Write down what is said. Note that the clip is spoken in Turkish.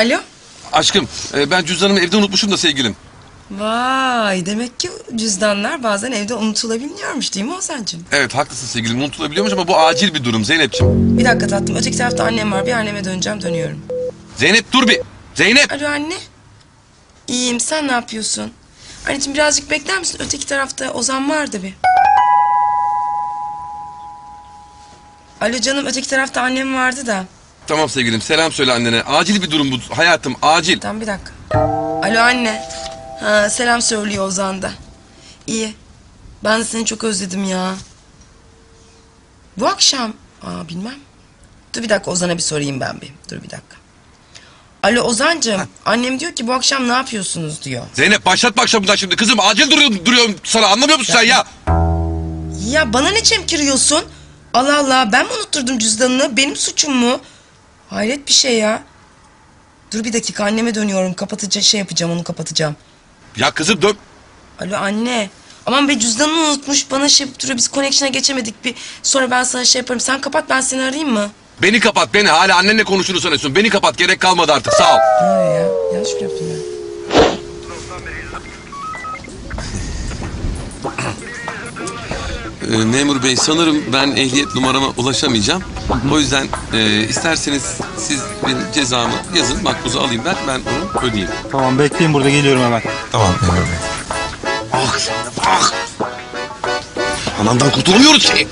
Alo? Aşkım e, ben cüzdanımı evde unutmuşum da sevgilim. Vay demek ki cüzdanlar bazen evde unutulabiliyormuş değil mi Ozan'cığım? Evet haklısın sevgilim unutulabiliyormuş ama bu acil bir durum Zeynep'ciğim. Bir dakika tatlım öteki tarafta annem var bir anneme döneceğim dönüyorum. Zeynep dur bir. Zeynep. Alo anne. İyiyim sen ne yapıyorsun? Anneciğim birazcık bekler misin? Öteki tarafta Ozan vardı bir. Alo canım öteki tarafta annem vardı da. Tamam sevgilim selam söyle annene. Acil bir durum bu hayatım acil. Tamam bir dakika. Alo anne. Ha, selam söylüyor Ozan da. İyi. Ben de seni çok özledim ya. Bu akşam. Aa bilmem. Dur bir dakika Ozan'a bir sorayım ben bir. Dur bir dakika. Alo Ozancığım. Annem diyor ki bu akşam ne yapıyorsunuz diyor. Zeynep başlatma akşamından şimdi kızım acil duruyorum, duruyorum sana anlamıyor musun sen ya? Ya bana ne çemkiriyorsun? Allah Allah ben mi unutturdum cüzdanını? Benim suçum mu? Hayret bir şey ya. Dur bir dakika anneme dönüyorum. Kapatacağım şey yapacağım onu kapatacağım. Ya kızım dön. Alo anne. Aman be cüzdanını unutmuş. Bana şey duruyor biz connection'a geçemedik. Bir sonra ben sana şey yaparım. Sen kapat ben seni arayayım mı? Beni kapat beni hala annenle konuştuğunu sanıyorsun. Beni kapat gerek kalmadı artık sağ ol. Ne ya? Yanlış mı yaptım ya? Ee, memur bey sanırım ben ehliyet numarama ulaşamayacağım. O yüzden e, isterseniz siz benim cezamı yazın makbuzu alayım ben ben onu ödeyeyim. Tamam bekleyin burada geliyorum hemen. Tamam memur bey. Ah ah. Anandan kurtulamıyoruz ki.